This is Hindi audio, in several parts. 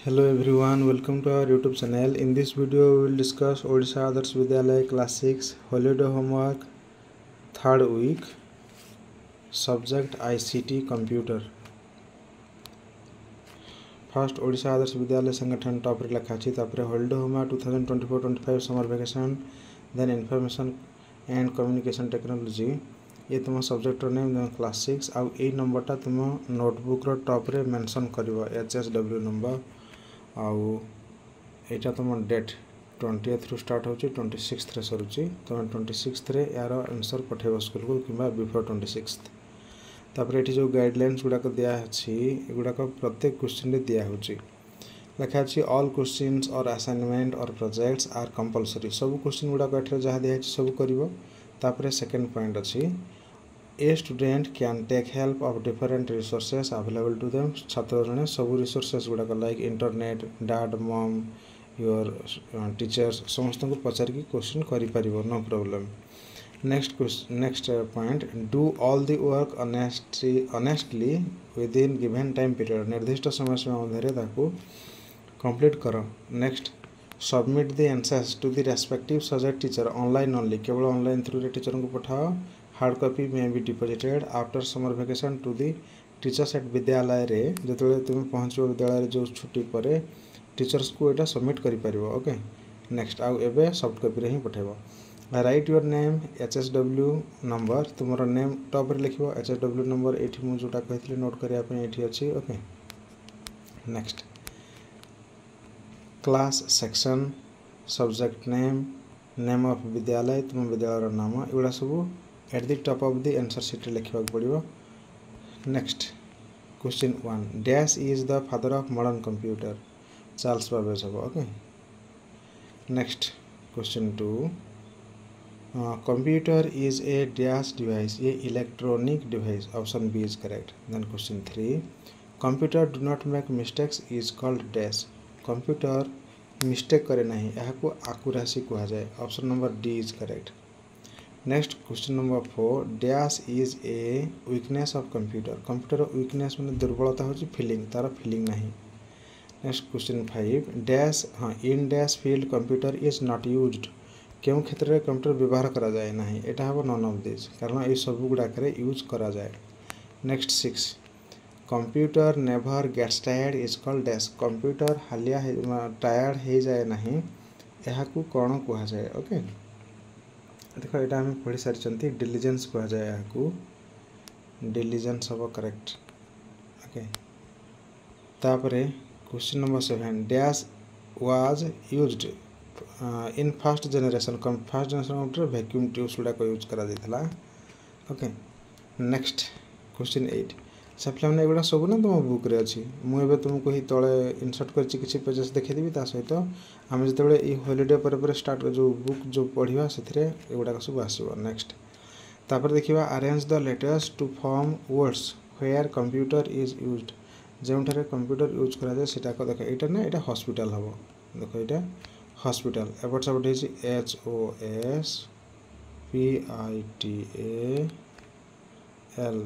Hello everyone welcome to our YouTube channel in this video we will discuss Odisha Adarsha Vidyalaya class six holiday homework third week subject ICT computer first Odisha Adarsha Vidyalaya Sangathan top टप्रे लिखा तापर holiday homework two thousand twenty four twenty five summer vacation then information and communication technology ये तुम सब्जेक्टर नेम क्लास सिक्स आउ यही तुम नोटबुक्र टप्रे मेनसन कर एच एस डब्ल्यू नंबर ଆଉ ଏଇଟା ତୁମ ଡେଟ୍ ଟ୍ୱେଣ୍ଟିଏଥ୍ରୁ ଷ୍ଟାର୍ଟ ହେଉଛି ଟ୍ୱେଣ୍ଟି ସିକ୍ସଥ୍ରେ ସରୁଛି ତୁମେ ଟ୍ୱେଣ୍ଟି ସିକ୍ସଥ୍ରେ ଏହାର ଆନ୍ସର୍ ପଠାଇବ ସ୍କୁଲ୍କୁ କିମ୍ବା ବିଫୋର୍ ଟ୍ୱେଣ୍ଟି ସିକ୍ସଥ୍ ତାପରେ ଏଠି ଯେଉଁ ଗାଇଡ଼ଲାଇନ୍ସ ଗୁଡ଼ାକ ଦିଆହେଉଛି ଏଗୁଡ଼ାକ ପ୍ରତ୍ୟେକ କ୍ୱେଶ୍ଚିନ୍ରେ ଦିଆହେଉଛି ଲେଖାହେଉଛି all questions or assignment or projects are compulsory ସବୁ କ୍ୱେଶ୍ଚିନ୍ ଗୁଡ଼ାକ ଏଠାରେ ଯାହା ଦିଆହେଉଛି ସବୁ କରିବ ତାପରେ ସେକେଣ୍ଡ ପଏଣ୍ଟ ଅଛି a student can take help of different resources available to them छात्र जने सब resources गुड़ाक like internet dad mom your teachers समस्त को पचार की question करी पारी no problem next question next point do all the work honestly honestly within given time period निर्दिष्ट समय सीमा मध्य ताकू complete कर next submit the answers to the respective subject teacher online only केवल ऑनलाइन थ्रु रे टीचर को पठाओ hard copy may be deposited after summer vacation to the teachers at Vidyalaya जो तुम पहुँच विद्यालय जो छुट्टी पर टीचर्स को यहाँ सबमिट कर ओके नेक्स्ट आउ एवं सफ्ट कॉपी ही पठेब write your name H S W number तुम नेम टप लिख एच एस डब्ल्यू नंबर ये मुझे कही नोट करने अच्छी okay next class section subject name name of Vidyalaya तुम विद्यालय नाम एगुड़ा सब at the top of the answer sheet लिखा पड़ो next question one dash is the father of modern computer Charles Babbage हम okay next question two computer is a dash device ये electronic device option B is correct then question three computer do not make mistakes is called dash computer mistake करे ना यहाँ accuracy कहुए option number D is correct next question number four dash is a weakness of computer computer weakness मैंने दुर्बलता हूँ फिलिंग तार फिलिंग ना नेक्स्ट क्वेश्चन फाइव डैश हाँ in dash field computer is not used क्यों? क्षेत्र में कंप्यूटर व्यवहार करा जाए ना यहाँ हम नन ऑफ़ दिस कारण ये सब गुड़ाक यूज़ करा जाए। Next six computer never gets tired is called dash computer हालिया टायर्ड हो जाए ना यहाँ कौन कहुए ओके देख यहाँ पढ़ी सारी डिलीजेन्स कहुए यहाँ डेलीजेन्स हम करेक्ट ओके तापर question number seven dash was used in first generation first generation vacuum tubes गुड़ाक use करा ओके नेक्स्ट क्वेश्चन एट से पिला एगुड़ा सब ना तुम बुक्रे अच्छी मुझे तुमको ही तले इनसर्ट कर किसी पेजेस देखीदेवी ता सहित आम जो हॉलीडे पर स्टार्ट जो बुक जो पढ़ा से एगुड़ाक सब आसो नेक्स्ट तापर देखा arrange the letters to form words where computer is use जो कंप्यूटर यूज़ कराए सीटा देख यहाँ ना यहाँ हस्पिटाल हम देख यहाँ हस्पिटाल एपट सेपट H O S P I T L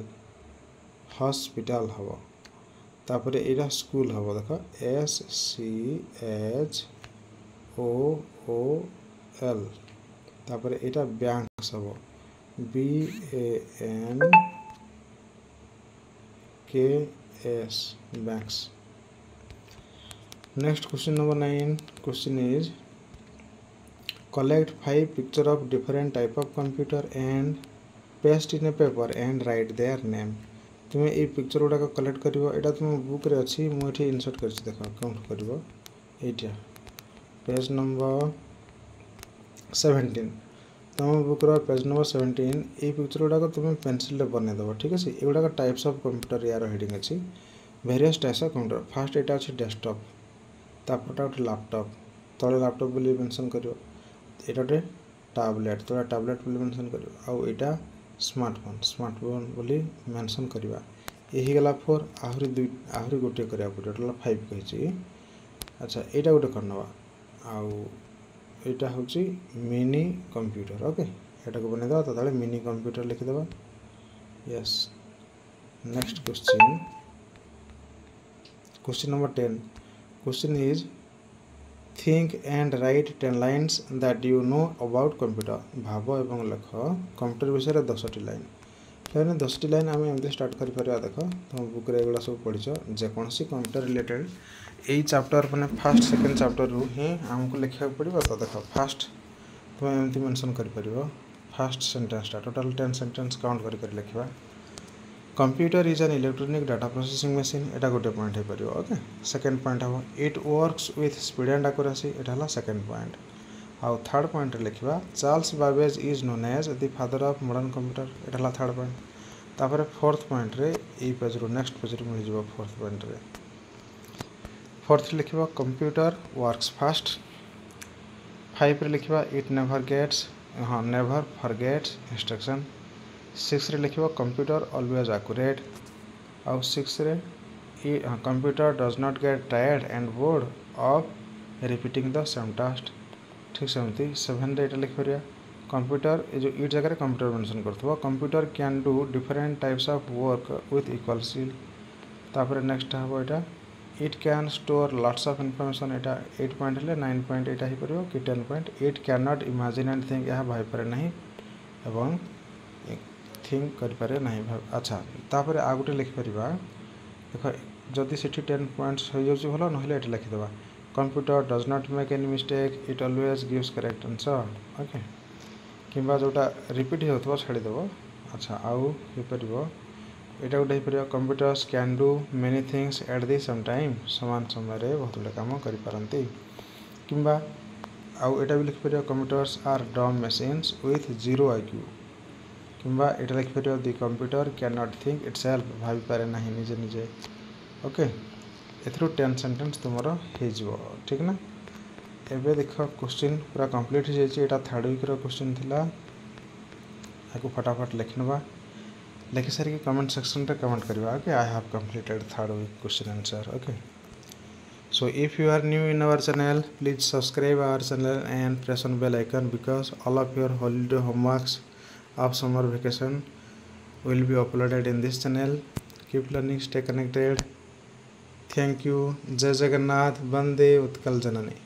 hospital हम तापर यहाँ स्कूल हम देख S C H O O L तापर यहाँ बैंक हम B A N K S banks next question number nine question is collect five picture of different type of computer and paste in a paper and write their name तुम्हें ये पिक्चर गुड़ाक कलेक्ट कर तुम बुक अच्छी मुझे इनसर्ट कर देख कौन कर पेज नंबर सेवेन्टीन तुम बुक रेज नंबर सेवेन्टीन ये पिक्चर गुड़ाक तुम पेनसिल बनईद ठीक अच्छे युवा टाइप्स अफ कंप्यूटर यार हेड अच्छी various types of computer first यहाँ अच्छे डेस्कटप तापटा गोटे लैपटप तले लैपटप मेनसन कर यहाँ गोटे टैबलेट तले मेनसन कर ସ୍ମାର୍ଟଫୋନ୍ ସ୍ମାର୍ଟଫୋନ୍ ବୋଲି ମେନସନ୍ କରିବା ଏ ହେଇଗଲା ଫୋର୍ ଆହୁରି ଦୁଇ ଆହୁରି ଗୋଟିଏ କରିବାକୁ ପଡ଼ିବ ଟୋଟାଲ୍ ଫାଇଭ୍ କହିଛି ଆଚ୍ଛା ଏଇଟା ଗୋଟେ କରିନେବା ଆଉ ଏଇଟା ହେଉଛି ମିନି କମ୍ପ୍ୟୁଟର ଓକେ ଏଇଟାକୁ ବନେଇଦେବା ତା ତଳେ mini computer ଲେଖିଦେବା yes next question question number ten question is think and write 10 lines that you know about computer ভাবো এবং লেখ কম্পিউটার বিষয়ে 10টি লাইন তাহলে 10টি লাইন আমি এমনি স্টার্ট করি পারিবা দেখো তোম বুকরে এগুলা সব পড়িছো যে কোনসি কম্পিউটার রিলেটেড এই চ্যাপ্টার মানে ফার্স্ট সেকেন্ড চ্যাপ্টার রু হি আমকু লেখিবা পড়িবা তো দেখো ফার্স্ট তুমি এমনি মেনশন করি পারিবা ফার্স্ট সেন্টেন্সটা টোটাল 10 সেন্টেন্স কাউন্ট করি করি লেখিবা computer is an electronic data processing machine एटा गोटे पॉइंट हो पार okay second point hmm it works with speed and accuracy यहाँ है सेकेंड पॉइंट आउ थर्ड पॉइंट लिखा Charles Babbage is known as the father of modern computer यहाँ है थर्ड पॉइंट तापर फोर्थ पॉइंट रे पेज रु नेक्स्ट पेज रु मिल फोर्थ पॉइंट रे फोर्थ लिख कंप्यूटर वर्कस फास्ट फाइव लिखा इट नेभर गेट्स हाँ नेभर फॉरगेट्स इंस्ट्रक्शन ସିକ୍ସରେ ଲେଖିବ କମ୍ପ୍ୟୁଟର ଅଲୱେଜ୍ ଆକୁରେଟ୍ ଆଉ ସିକ୍ସରେ computer does not get tired and bored of repeating the same task ଠିକ୍ ସେମିତି ସେଭେନରେ ଏଇଟା ଲେଖିପାରିବା କମ୍ପ୍ୟୁଟର ଏ ଯେଉଁ ଇ ଜାଗାରେ କମ୍ପ୍ୟୁଟର ମେନସନ୍ କରୁଥିବ computer can do different types of work with equal skill ତାପରେ ନେକ୍ସଟ ହେବ ଏଇଟା it can store lots of information ଏଇଟା ଏଇଟ୍ ପଏଣ୍ଟ ହେଲେ ନାଇନ୍ ପଏଣ୍ଟ ଏଇଟା ହେଇପାରିବ କି ten point it can not imagine and think ଏହା ଭାବିପାରେ ନାହିଁ ଏବଂ ଥିଙ୍କ କରିପାରେ ନାହିଁ ଆଚ୍ଛା ତାପରେ ଆଉ ଗୋଟେ ଲେଖିପାରିବା ଦେଖ ଯଦି ସେଠି ଟେନ୍ ପଏଣ୍ଟସ୍ ହୋଇଯାଉଛି ଭଲ ନହେଲେ ଏଠି ଲେଖିଦେବା computer does not make any mistake it always gives correct answer okay କିମ୍ବା ଯେଉଁଟା ରିପିଟ୍ ହେଉଥିବ ଛାଡ଼ିଦେବ ଆଚ୍ଛା ଆଉ ହେଇପାରିବ ଏଇଟା ଗୋଟେ ହେଇପାରିବ computers can do many things at the same time ସମାନ ସମୟରେ ବହୁତ ଗୁଡ଼ିଏ କାମ କରିପାରନ୍ତି କିମ୍ବା ଆଉ ଏଇଟା ବି ଲେଖିପାରିବ computers are dumb machines with zero I Q କିମ୍ବା ଏଇଟା ଲେଖିପାରିବ the computer can not think itself ଭାବିପାରେ ନାହିଁ ନିଜେ ନିଜେ ଓକେ ଏଥିରୁ ଟେନ୍ ସେଣ୍ଟେନ୍ସ ତୁମର ହେଇଯିବ ଠିକ୍ ନା ଏବେ ଦେଖ କୋଶ୍ଚିନ୍ ପୁରା କମ୍ପ୍ଲିଟ୍ ହେଇଯାଇଛି ଏଇଟା ଥାର୍ଡ଼ ୱିକ୍ର କୋଶ୍ଚିନ୍ ଥିଲା ଏହାକୁ ଫଟାଫଟ ଲେଖିନେବା ଲେଖି ସାରିକି କମେଣ୍ଟ ସେକ୍ସନରେ କମେଣ୍ଟ କରିବା okay I have completed third week question answer okay so if you are new in our channel please subscribe our channel and press on bell icon because all of your holiday homeworks of summer vacation will be uploaded in this channel keep learning stay connected thank you jai jagannath bande utkal janani